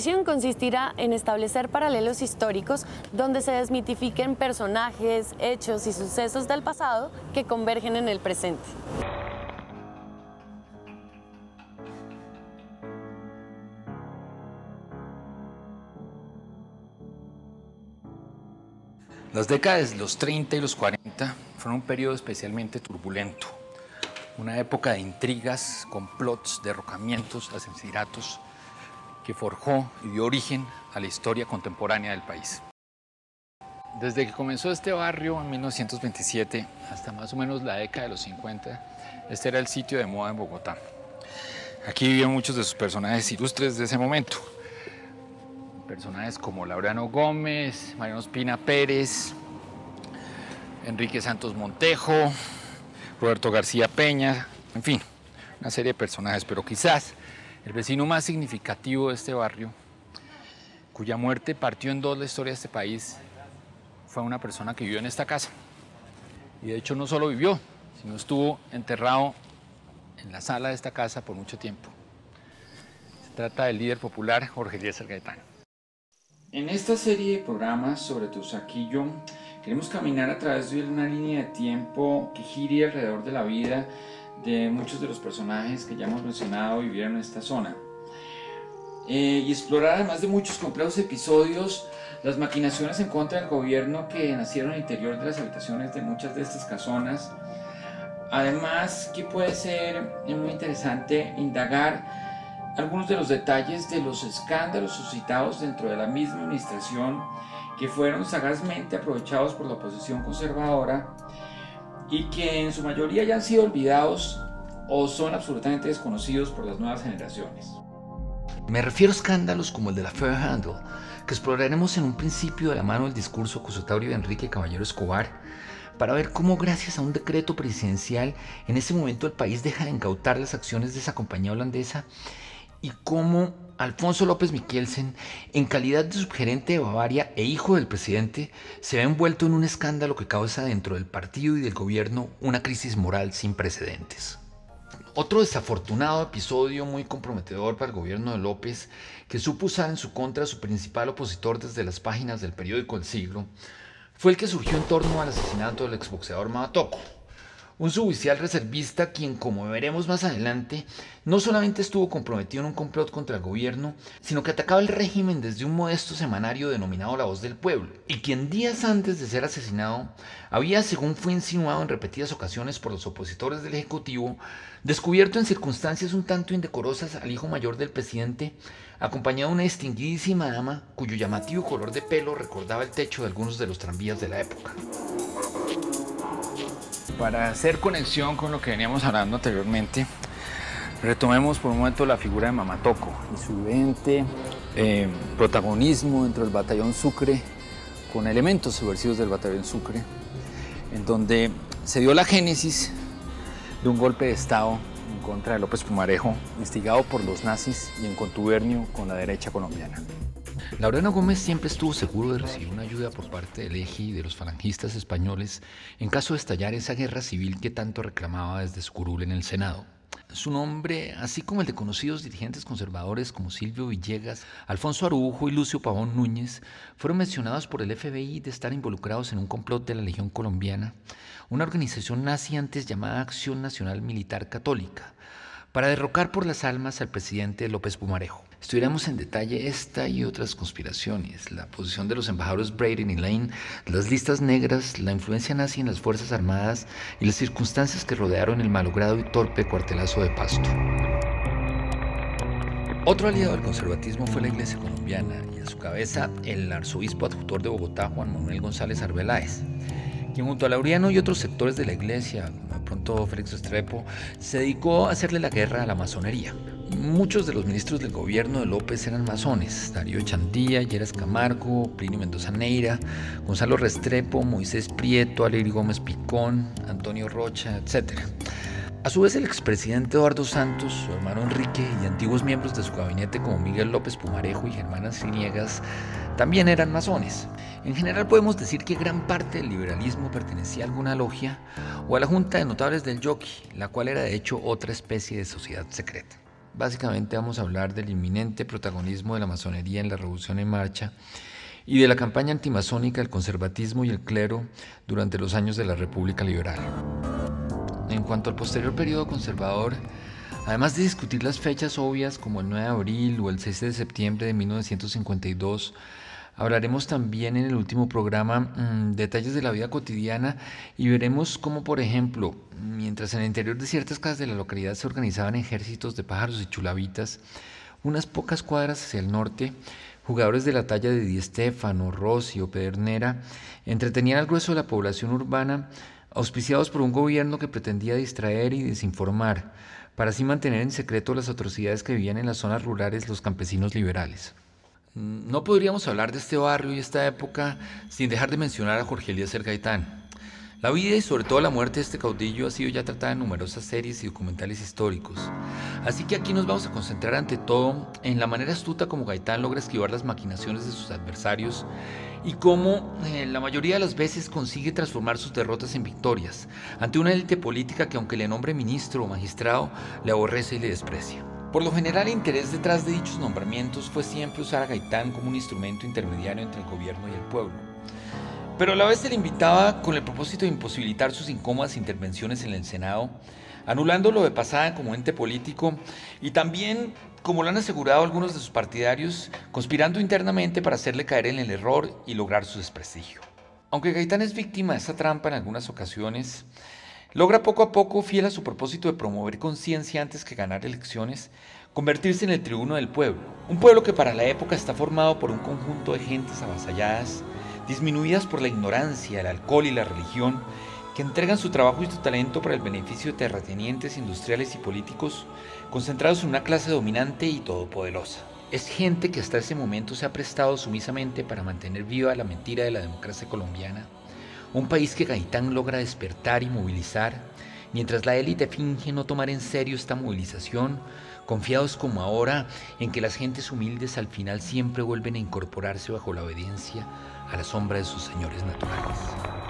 ficción consistirá en establecer paralelos históricos donde se desmitifiquen personajes, hechos y sucesos del pasado que convergen en el presente. Las décadas de los 30 y los 40 fueron un periodo especialmente turbulento, una época de intrigas, complots, derrocamientos, asesinatos, que forjó y dio origen a la historia contemporánea del país. Desde que comenzó este barrio en 1927 hasta más o menos la década de los 50, este era el sitio de moda en Bogotá. Aquí vivían muchos de sus personajes ilustres de ese momento, personajes como Laureano Gómez, Mariano Espina Pérez, Enrique Santos Montejo, Roberto García Peña, en fin, una serie de personajes, pero quizás el vecino más significativo de este barrio, cuya muerte partió en dos la historia de este país, fue una persona que vivió en esta casa. Y de hecho no solo vivió, sino estuvo enterrado en la sala de esta casa por mucho tiempo. Se trata del líder popular Jorge Eliezer Gaetano. En esta serie de programas sobre Teusaquillo queremos caminar a través de una línea de tiempo que gire alrededor de la vida de muchos de los personajes que ya hemos mencionado vivieron en esta zona. Eh, y explorar además de muchos complejos episodios las maquinaciones en contra del gobierno que nacieron al interior de las habitaciones de muchas de estas casonas. Además que puede ser muy interesante indagar algunos de los detalles de los escándalos suscitados dentro de la misma administración que fueron sagazmente aprovechados por la oposición conservadora y que en su mayoría ya han sido olvidados o son absolutamente desconocidos por las nuevas generaciones. Me refiero a escándalos como el de la Fair Handle, que exploraremos en un principio de la mano del discurso acusatorio de Enrique Caballero Escobar, para ver cómo gracias a un decreto presidencial en ese momento el país deja de incautar las acciones de esa compañía holandesa y cómo Alfonso López Miquelsen, en calidad de subgerente de Bavaria e hijo del presidente, se ve envuelto en un escándalo que causa dentro del partido y del gobierno una crisis moral sin precedentes. Otro desafortunado episodio muy comprometedor para el gobierno de López, que supo usar en su contra a su principal opositor desde las páginas del periódico El Siglo, fue el que surgió en torno al asesinato del exboxeador Mavatoco un suboficial reservista quien, como veremos más adelante, no solamente estuvo comprometido en un complot contra el gobierno, sino que atacaba el régimen desde un modesto semanario denominado La Voz del Pueblo, y quien días antes de ser asesinado había, según fue insinuado en repetidas ocasiones por los opositores del Ejecutivo, descubierto en circunstancias un tanto indecorosas al hijo mayor del presidente, acompañado de una distinguidísima dama cuyo llamativo color de pelo recordaba el techo de algunos de los tranvías de la época para hacer conexión con lo que veníamos hablando anteriormente, retomemos por un momento la figura de Mamatoco y su evidente eh, protagonismo dentro del batallón Sucre, con elementos subversivos del batallón Sucre, en donde se dio la génesis de un golpe de Estado en contra de López Pumarejo, instigado por los nazis y en contubernio con la derecha colombiana. Laureano Gómez siempre estuvo seguro de recibir una ayuda por parte del eje y de los falangistas españoles en caso de estallar esa guerra civil que tanto reclamaba desde su curul en el Senado. Su nombre, así como el de conocidos dirigentes conservadores como Silvio Villegas, Alfonso Arujo y Lucio Pavón Núñez, fueron mencionados por el FBI de estar involucrados en un complot de la Legión Colombiana, una organización nazi antes llamada Acción Nacional Militar Católica, para derrocar por las almas al presidente López Pumarejo. Estudiaremos en detalle esta y otras conspiraciones, la posición de los embajadores Braden y Lane, las listas negras, la influencia nazi en las Fuerzas Armadas y las circunstancias que rodearon el malogrado y torpe cuartelazo de Pasto. Otro aliado del conservatismo fue la Iglesia colombiana y a su cabeza el arzobispo adjutor de Bogotá, Juan Manuel González Arbeláez, junto a Laureano y otros sectores de la Iglesia, pronto Félix Estrepo, se dedicó a hacerle la guerra a la masonería. Muchos de los ministros del gobierno de López eran masones, Darío Chantía, Lleras Camargo, Plinio Mendoza Neira, Gonzalo Restrepo, Moisés Prieto, Alegri Gómez Picón, Antonio Rocha, etc. A su vez, el expresidente Eduardo Santos, su hermano Enrique y antiguos miembros de su gabinete como Miguel López Pumarejo y Germán Ciniegas también eran masones. En general podemos decir que gran parte del liberalismo pertenecía a alguna logia o a la Junta de Notables del Jockey, la cual era de hecho otra especie de sociedad secreta. Básicamente vamos a hablar del inminente protagonismo de la masonería en la Revolución en Marcha y de la campaña antimasónica, el conservatismo y el clero durante los años de la República Liberal. En cuanto al posterior periodo conservador, además de discutir las fechas obvias como el 9 de abril o el 6 de septiembre de 1952, Hablaremos también en el último programa mm, detalles de la vida cotidiana y veremos cómo, por ejemplo, mientras en el interior de ciertas casas de la localidad se organizaban ejércitos de pájaros y chulavitas, unas pocas cuadras hacia el norte, jugadores de la talla de Di Stefano, Rossi o Pedernera entretenían al grueso de la población urbana, auspiciados por un gobierno que pretendía distraer y desinformar, para así mantener en secreto las atrocidades que vivían en las zonas rurales los campesinos liberales. No podríamos hablar de este barrio y esta época sin dejar de mencionar a Jorge Eliezer Gaitán. La vida y sobre todo la muerte de este caudillo ha sido ya tratada en numerosas series y documentales históricos. Así que aquí nos vamos a concentrar ante todo en la manera astuta como Gaitán logra esquivar las maquinaciones de sus adversarios y cómo eh, la mayoría de las veces consigue transformar sus derrotas en victorias ante una élite política que aunque le nombre ministro o magistrado, le aborrece y le desprecia. Por lo general, el interés detrás de dichos nombramientos fue siempre usar a Gaitán como un instrumento intermediario entre el gobierno y el pueblo. Pero a la vez se le invitaba con el propósito de imposibilitar sus incómodas intervenciones en el Senado, anulándolo de pasada como ente político y también, como lo han asegurado algunos de sus partidarios, conspirando internamente para hacerle caer en el error y lograr su desprestigio. Aunque Gaitán es víctima de esta trampa en algunas ocasiones, Logra poco a poco, fiel a su propósito de promover conciencia antes que ganar elecciones, convertirse en el tribuno del pueblo. Un pueblo que para la época está formado por un conjunto de gentes avasalladas, disminuidas por la ignorancia, el alcohol y la religión, que entregan su trabajo y su talento para el beneficio de terratenientes, industriales y políticos, concentrados en una clase dominante y todopoderosa. Es gente que hasta ese momento se ha prestado sumisamente para mantener viva la mentira de la democracia colombiana un país que Gaitán logra despertar y movilizar, mientras la élite finge no tomar en serio esta movilización, confiados como ahora en que las gentes humildes al final siempre vuelven a incorporarse bajo la obediencia a la sombra de sus señores naturales.